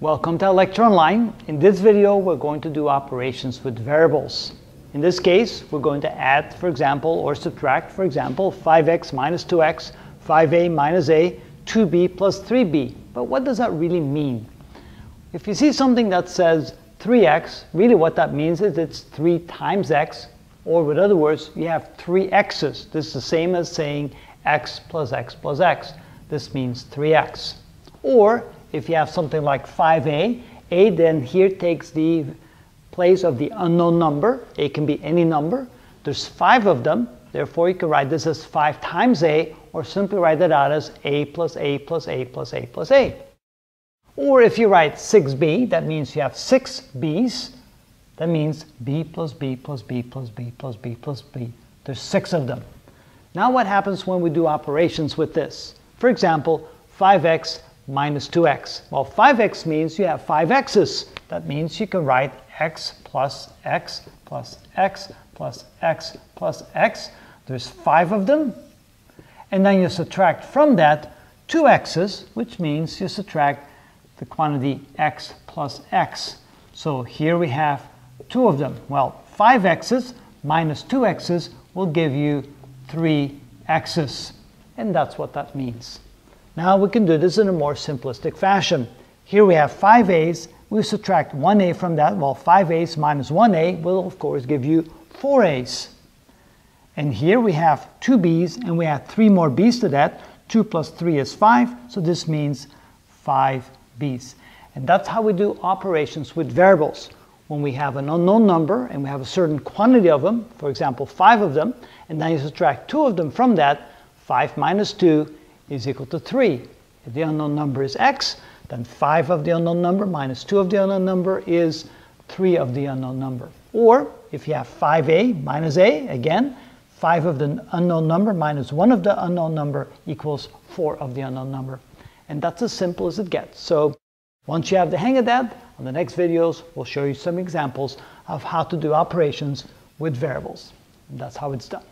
Welcome to ilectureonline. In this video, we're going to do operations with variables. In this case, we're going to add, for example, or subtract, for example, 5x minus 2x, 5a minus a, 2b plus 3b. But what does that really mean? If you see something that says 3x, really what that means is it's 3 times x, or with other words, you have 3 x's. This is the same as saying x plus x plus x. This means 3x. Or if you have something like 5a, a then here takes the place of the unknown number. a can be any number. There's five of them. Therefore, you can write this as 5 times a, or simply write it out as a plus a plus a plus a plus a. Or if you write 6b, that means you have six b's. That means b plus b plus b plus b plus b plus b. There's six of them. Now what happens when we do operations with this? For example, 5x minus 2x. Well, 5x means you have 5 x's. That means you can write x plus x plus x plus x plus x. There's 5 of them. And then you subtract from that 2 x's, which means you subtract the quantity x plus x. So here we have two of them. Well, 5 x's minus 2 x's will give you 3 x's. And that's what that means. Now we can do this in a more simplistic fashion. Here we have 5a's. We subtract 1a from that. Well, 5a's minus 1a will, of course, give you 4a's. And here we have 2b's, and we add 3 more b's to that. 2 plus 3 is 5, so this means 5b's. And that's how we do operations with variables. When we have an unknown number and we have a certain quantity of them, for example, 5 of them, and then you subtract 2 of them from that, 5 minus 2 is equal to 3. If the unknown number is x, then 5 of the unknown number minus 2 of the unknown number is 3 of the unknown number. Or if you have 5a minus a, again, 5 of the unknown number minus 1 of the unknown number equals 4 of the unknown number. And that's as simple as it gets. So once you have the hang of that, on the next videos, we'll show you some examples of how to do operations with variables. And that's how it's done.